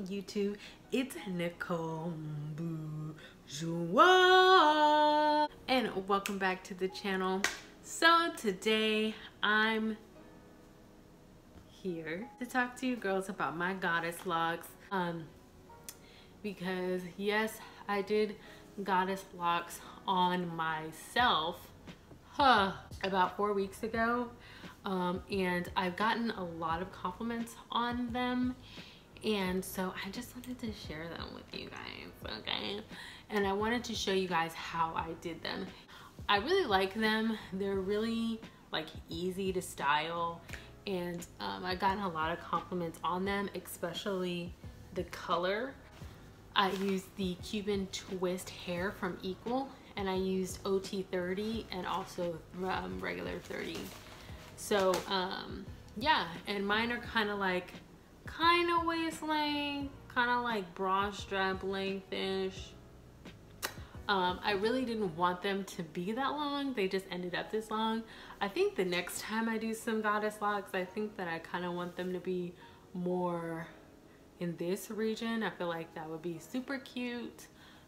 YouTube? It's Nikole Bourgeois and welcome back to the channel. So today I'm here to talk to you girls about my goddess locs um, because yes I did goddess locs on myself huh, about four weeks ago um, and I've gotten a lot of compliments on them and so I just wanted to share them with you guys okay? And I wanted to show you guys how I did them. I really like them. They're really like easy to style. And um, I've gotten a lot of compliments on them especially the color. I used the Cuban twist hair from Equal and I used OT30 and also um, regular 30 so um, yeah, and mine are kind of like, kind of waist length, kind of like bra strap length-ish. Um, I really didn't want them to be that long. They just ended up this long. I think the next time I do some goddess locs, I think that I kind of want them to be more in this region. I feel like that would be super cute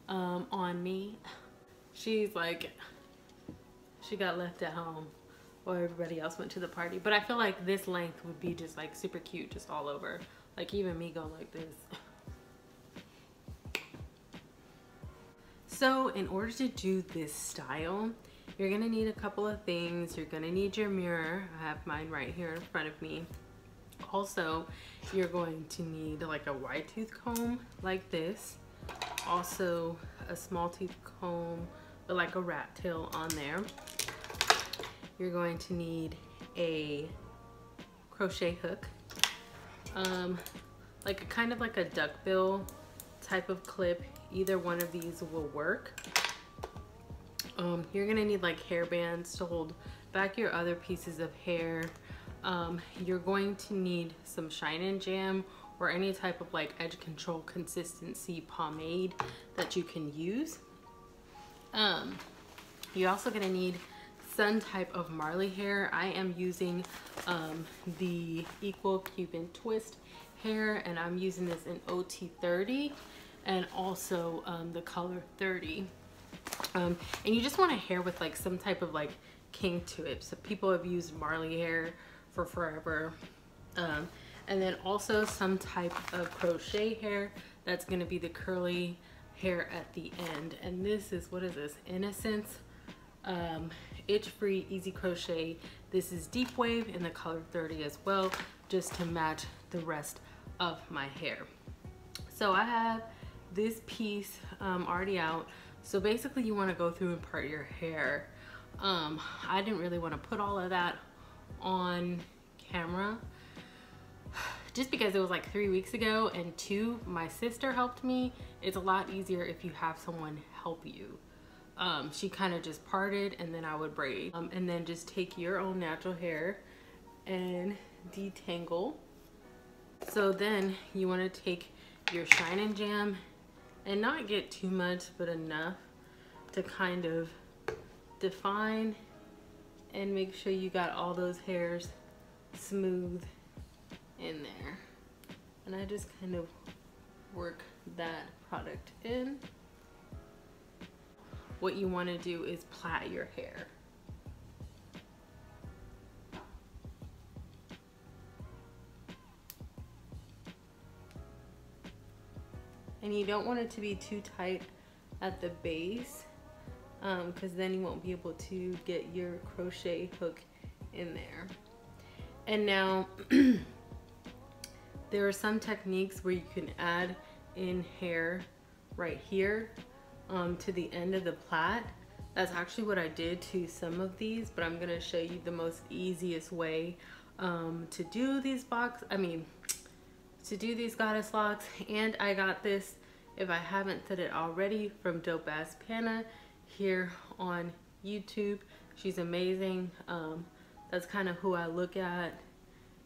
um, on me. She's like, she got left at home or everybody else went to the party. But I feel like this length would be just like super cute just all over. Like even me going like this. So in order to do this style, you're gonna need a couple of things. You're gonna need your mirror. I have mine right here in front of me. Also, you're going to need like a wide tooth comb like this. Also, a small tooth comb with like a rat tail on there you're going to need a crochet hook. Um, like a kind of like a duckbill type of clip. Either one of these will work. Um, you're gonna need like hair bands to hold back your other pieces of hair. Um, you're going to need some shine and jam or any type of like edge control consistency pomade that you can use. Um, you're also gonna need sun type of Marley hair. I am using um, the Equal Cuban Twist hair and I'm using this in OT30 and also um, the color 30. Um, and you just want a hair with like some type of like king to it. So people have used Marley hair for forever. Um, and then also some type of crochet hair that's gonna be the curly hair at the end. And this is, what is this? Innocence um, itch free easy crochet. This is deep wave in the color 30 as well just to match the rest of my hair. So I have this piece um, already out. So basically you want to go through and part your hair. Um, I didn't really want to put all of that on camera just because it was like three weeks ago and two my sister helped me. It's a lot easier if you have someone help you um, she kind of just parted and then I would braid. Um, and then just take your own natural hair and detangle. So then you want to take your Shine and Jam and not get too much but enough to kind of define and make sure you got all those hairs smooth in there. And I just kind of work that product in what you want to do is plait your hair. And you don't want it to be too tight at the base because um, then you won't be able to get your crochet hook in there. And now there are some techniques where you can add in hair right here um, to the end of the plait. That's actually what I did to some of these, but I'm gonna show you the most easiest way um, to do these box, I mean, to do these goddess locs. And I got this, if I haven't said it already, from Dope Ass Pana here on YouTube. She's amazing. Um, that's kind of who I look at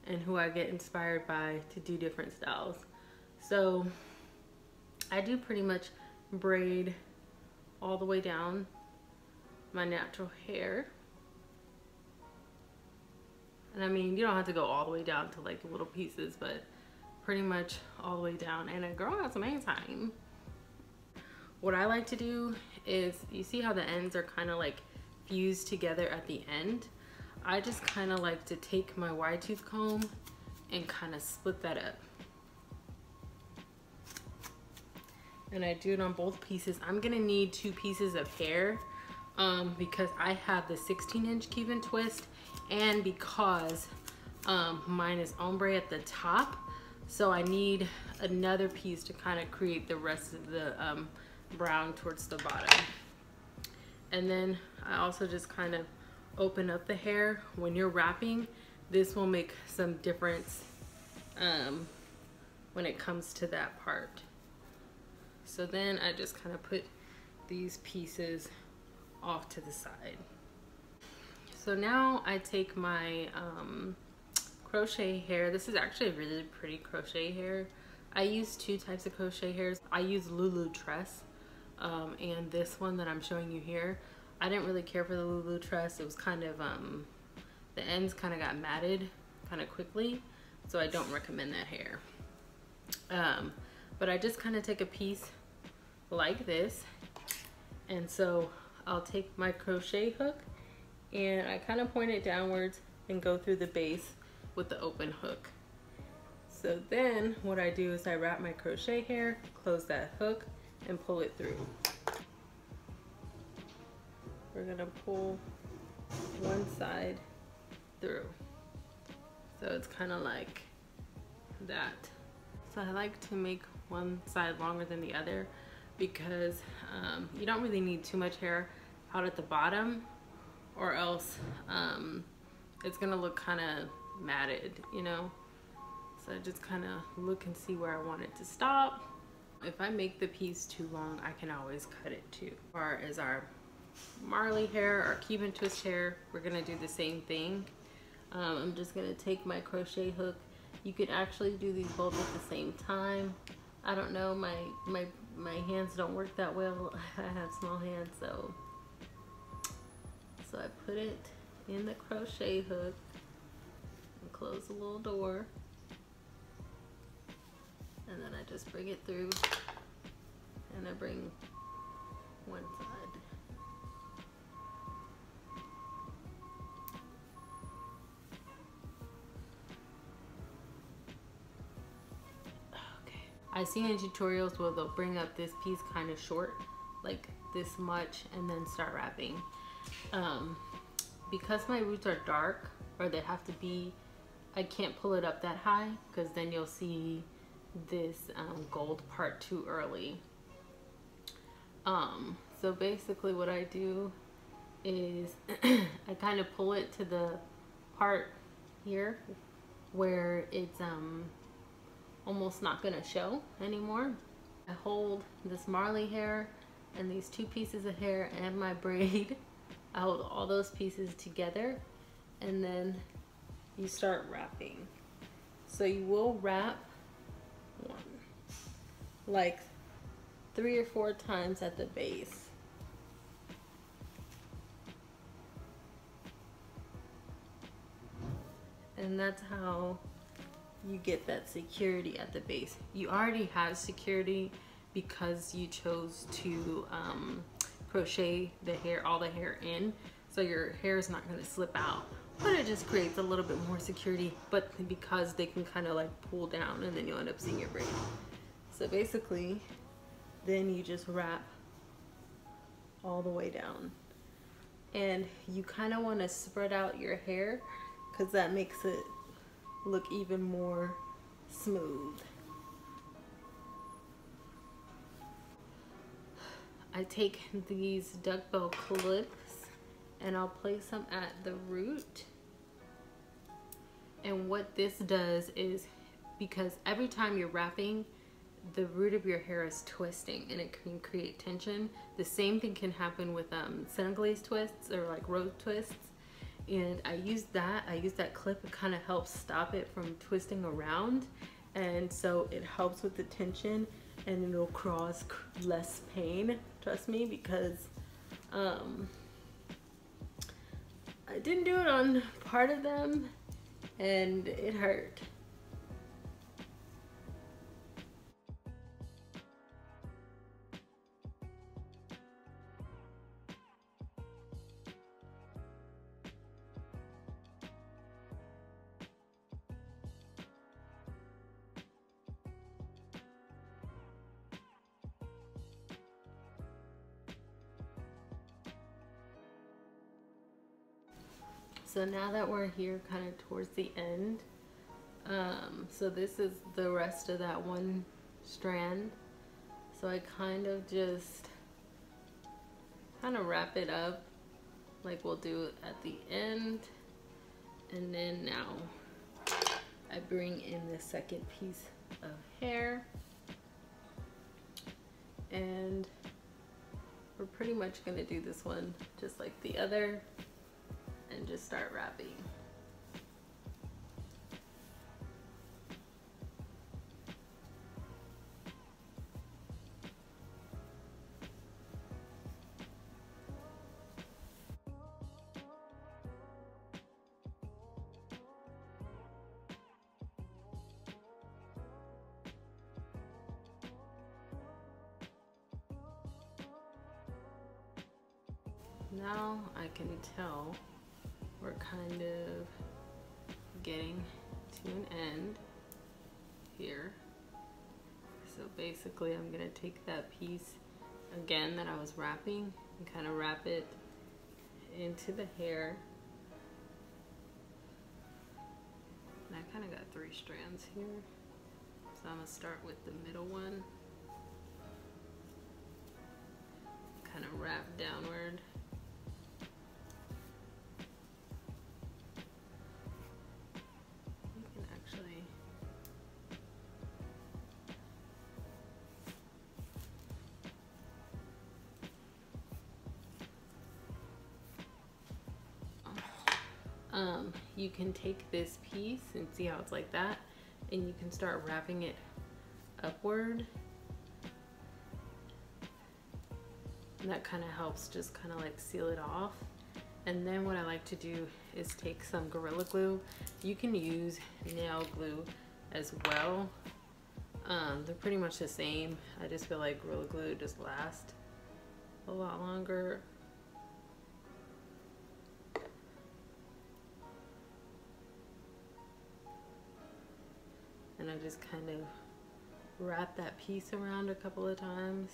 and who I get inspired by to do different styles. So I do pretty much braid all the way down my natural hair. And I mean, you don't have to go all the way down to like little pieces, but pretty much all the way down and a girl has some hang time. What I like to do is, you see how the ends are kind of like fused together at the end? I just kind of like to take my wide tooth comb and kind of split that up. And I do it on both pieces. I'm gonna need two pieces of hair um, because I have the 16 inch Cuban twist and because um, mine is ombre at the top. So I need another piece to kind of create the rest of the um, brown towards the bottom. And then I also just kind of open up the hair. When you're wrapping, this will make some difference um, when it comes to that part. So then I just kind of put these pieces off to the side. So now I take my um, crochet hair. This is actually a really pretty crochet hair. I use two types of crochet hairs. I use Lulutress um, and this one that I'm showing you here. I didn't really care for the Lulutress. It was kind of, um, the ends kind of got matted kind of quickly. So I don't recommend that hair. Um, but I just kind of take a piece like this. And so I'll take my crochet hook and I kind of point it downwards and go through the base with the open hook. So then what I do is I wrap my crochet hair, close that hook, and pull it through. We're gonna pull one side through. So it's kind of like that. So I like to make one side longer than the other because um, you don't really need too much hair out at the bottom or else um, it's gonna look kind of matted, you know? So I just kind of look and see where I want it to stop. If I make the piece too long, I can always cut it too. As far as our Marley hair, our Cuban twist hair, we're gonna do the same thing. Um, I'm just gonna take my crochet hook. You could actually do these both at the same time. I don't know, my, my, my hands don't work that well. I have small hands, so so I put it in the crochet hook and close the little door. And then I just bring it through and I bring one side. I've seen in tutorials where they'll bring up this piece kind of short, like this much, and then start wrapping. Um, because my roots are dark or they have to be I can't pull it up that high because then you'll see this um, gold part too early. Um, so basically what I do is I kind of pull it to the part here where it's um, almost not gonna show anymore I hold this Marley hair and these two pieces of hair and my braid I hold all those pieces together and then you start wrapping. So you will wrap one, like three or four times at the base. And that's how you get that security at the base. You already have security because you chose to um, crochet the hair, all the hair in, so your hair is not gonna slip out. But it just creates a little bit more security, but because they can kind of like pull down and then you'll end up seeing your braid. So basically, then you just wrap all the way down. And you kind of want to spread out your hair because that makes it look even more smooth. I take these duck duckbill clips and I'll place them at the root. And what this does is because every time you're wrapping, the root of your hair is twisting and it can create tension. The same thing can happen with um, Senegalese twists or like rope twists. And I use that, I use that clip, it kind of helps stop it from twisting around. And so it helps with the tension and it'll cause less pain trust me because um, I didn't do it on part of them and it hurt So now that we're here kind of towards the end, um, so this is the rest of that one strand. So I kind of just kind of wrap it up like we'll do at the end. And then now I bring in the second piece of hair and we're pretty much gonna do this one just like the other just start wrapping. now I can tell we're kind of getting to an end here. So basically I'm gonna take that piece again that I was wrapping and kind of wrap it into the hair. And I kind of got three strands here. So I'm gonna start with the middle one. Kind of wrap downward. You can take this piece and see how it's like that and you can start wrapping it upward. And that kind of helps just kind of like seal it off. And then what I like to do is take some Gorilla Glue. You can use nail glue as well. Um, they're pretty much the same. I just feel like Gorilla Glue just lasts a lot longer and I just kind of wrap that piece around a couple of times.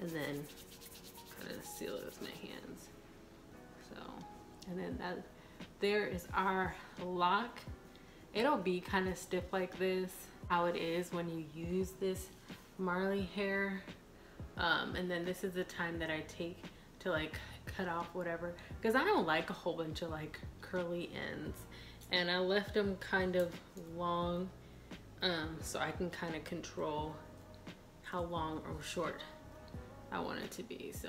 And then kind of seal it with my hands. So and then that there is our lock. It'll be kind of stiff like this how it is when you use this Marley hair. Um, and then this is the time that I take to like cut off whatever because I don't like a whole bunch of like curly ends and I left them kind of long um, so I can kind of control how long or short I want it to be so.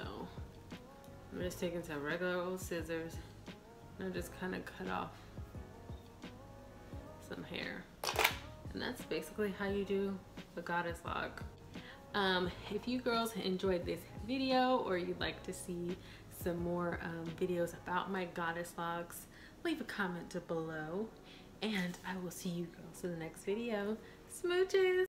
I'm just taking some regular old scissors and I just kind of cut off some hair. And that's basically how you do the goddess lock um, if you girls enjoyed this video or you'd like to see some more um, videos about my goddess locs leave a comment below and I will see you girls in the next video. Smooches!